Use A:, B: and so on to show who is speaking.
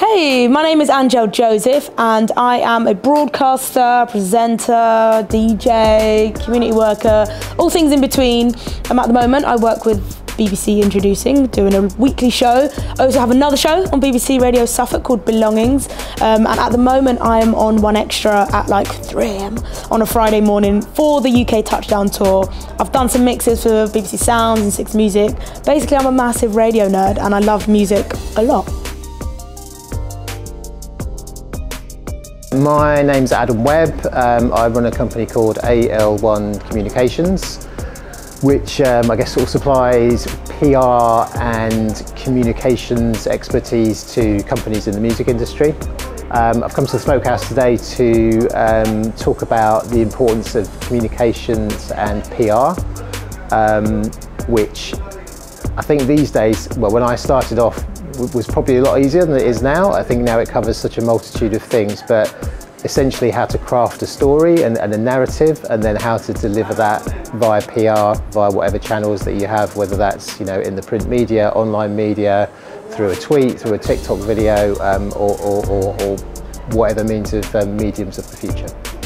A: Hey, my name is Angel Joseph, and I am a broadcaster, presenter, DJ, community worker, all things in between. Um, at the moment, I work with BBC Introducing, doing a weekly show. I also have another show on BBC Radio Suffolk called Belongings, um, and at the moment, I am on 1Xtra at like 3 am on a Friday morning for the UK Touchdown Tour. I've done some mixes for BBC Sounds and Six Music. Basically, I'm a massive radio nerd, and I love music a lot.
B: My name's Adam Webb. Um, I run a company called AL1 Communications, which um, I guess sort of supplies PR and communications expertise to companies in the music industry. Um, I've come to the Smokehouse today to um, talk about the importance of communications and PR, um, which I think these days, well, when I started off, was probably a lot easier than it is now. I think now it covers such a multitude of things, but essentially how to craft a story and, and, a narrative and then how to deliver that via PR, via whatever channels that you have, whether that's you know in the print media, online media, through a tweet, through a TikTok video, um, or, or, or, or, whatever means of um, mediums of the future.